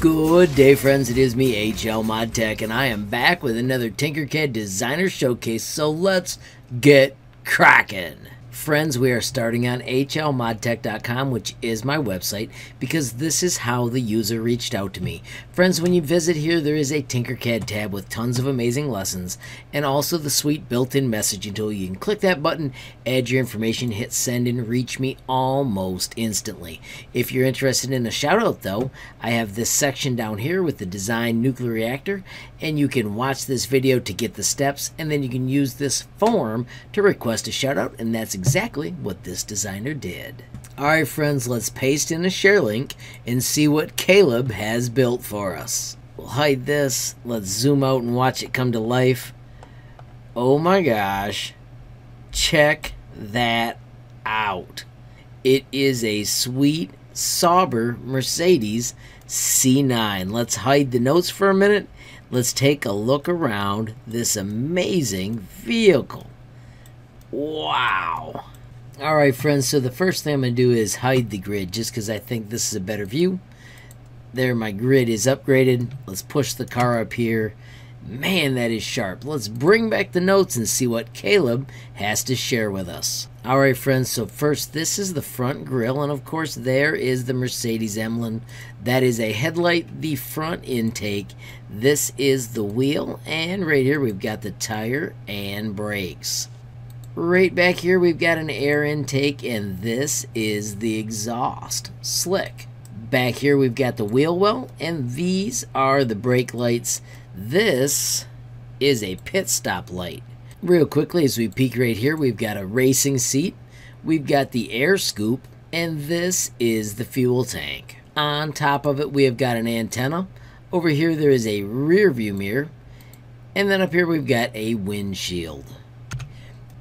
Good day, friends. It is me, HL Mod Tech, and I am back with another Tinkercad Designer Showcase. So let's get cracking friends, we are starting on hlmodtech.com, which is my website, because this is how the user reached out to me. Friends, when you visit here, there is a Tinkercad tab with tons of amazing lessons, and also the sweet built-in messaging tool. You can click that button, add your information, hit send, and reach me almost instantly. If you're interested in a shout-out, though, I have this section down here with the design nuclear reactor, and you can watch this video to get the steps, and then you can use this form to request a shout-out, and that's exactly exactly what this designer did. Alright friends, let's paste in a share link and see what Caleb has built for us. We'll hide this, let's zoom out and watch it come to life. Oh my gosh, check that out. It is a sweet Sauber Mercedes C9. Let's hide the notes for a minute. Let's take a look around this amazing vehicle. Wow. Alright friends, so the first thing I'm going to do is hide the grid just because I think this is a better view. There my grid is upgraded. Let's push the car up here. Man, that is sharp. Let's bring back the notes and see what Caleb has to share with us. Alright friends, so first this is the front grille and of course there is the Mercedes emblem. That is a headlight, the front intake. This is the wheel and right here we've got the tire and brakes. Right back here we've got an air intake and this is the exhaust. Slick. Back here we've got the wheel well and these are the brake lights. This is a pit stop light. Real quickly as we peek right here we've got a racing seat. We've got the air scoop and this is the fuel tank. On top of it we have got an antenna. Over here there is a rear view mirror. And then up here we've got a windshield.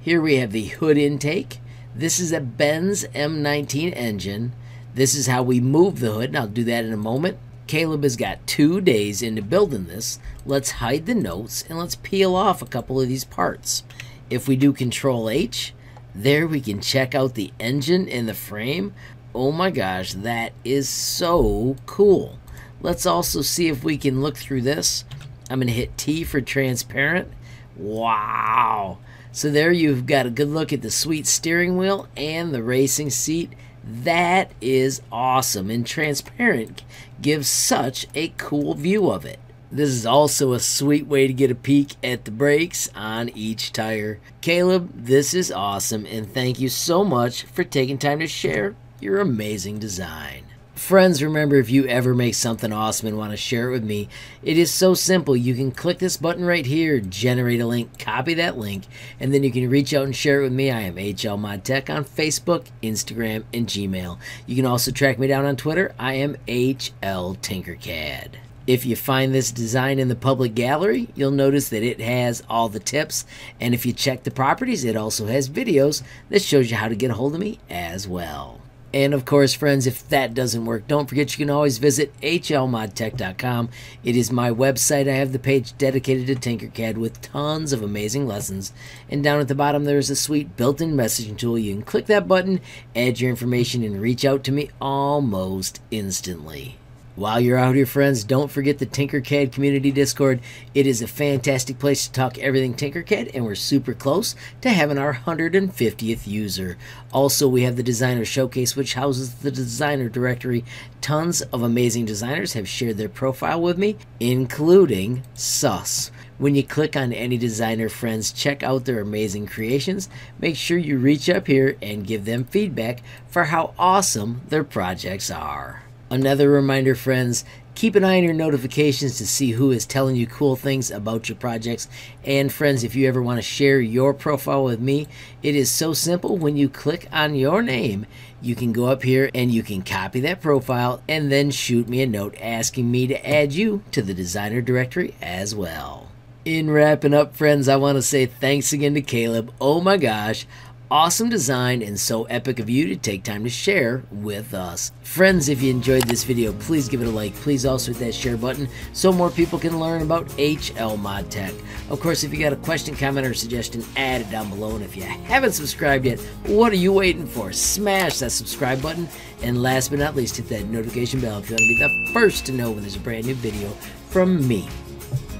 Here we have the hood intake. This is a Benz M19 engine. This is how we move the hood, and I'll do that in a moment. Caleb has got two days into building this. Let's hide the notes and let's peel off a couple of these parts. If we do Control H, there we can check out the engine and the frame. Oh my gosh, that is so cool. Let's also see if we can look through this. I'm going to hit T for transparent. Wow. So there you've got a good look at the sweet steering wheel and the racing seat. That is awesome and transparent gives such a cool view of it. This is also a sweet way to get a peek at the brakes on each tire. Caleb, this is awesome and thank you so much for taking time to share your amazing design. Friends, remember if you ever make something awesome and want to share it with me, it is so simple. You can click this button right here, generate a link, copy that link, and then you can reach out and share it with me. I am HL Mod Tech on Facebook, Instagram, and Gmail. You can also track me down on Twitter. I am HL Tinkercad. If you find this design in the public gallery, you'll notice that it has all the tips. And if you check the properties, it also has videos that shows you how to get a hold of me as well. And of course, friends, if that doesn't work, don't forget you can always visit hlmodtech.com. It is my website. I have the page dedicated to Tinkercad with tons of amazing lessons. And down at the bottom, there is a sweet built in messaging tool. You can click that button, add your information, and reach out to me almost instantly. While you're out here, friends, don't forget the Tinkercad Community Discord. It is a fantastic place to talk everything Tinkercad, and we're super close to having our 150th user. Also, we have the Designer Showcase, which houses the designer directory. Tons of amazing designers have shared their profile with me, including Sus. When you click on any designer friends, check out their amazing creations. Make sure you reach up here and give them feedback for how awesome their projects are. Another reminder, friends, keep an eye on your notifications to see who is telling you cool things about your projects. And friends, if you ever want to share your profile with me, it is so simple. When you click on your name, you can go up here and you can copy that profile and then shoot me a note asking me to add you to the designer directory as well. In wrapping up, friends, I want to say thanks again to Caleb. Oh my gosh, awesome design and so epic of you to take time to share with us. Friends, if you enjoyed this video, please give it a like. Please also hit that share button so more people can learn about HL Mod Tech. Of course, if you got a question, comment, or suggestion, add it down below. And if you haven't subscribed yet, what are you waiting for? Smash that subscribe button. And last but not least, hit that notification bell if you want to be the first to know when there's a brand new video from me,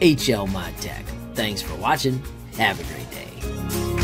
HL Mod Tech. Thanks for watching. Have a great day.